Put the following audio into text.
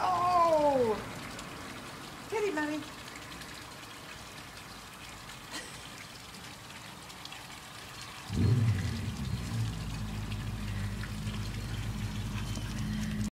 oh! Get him, Mummy.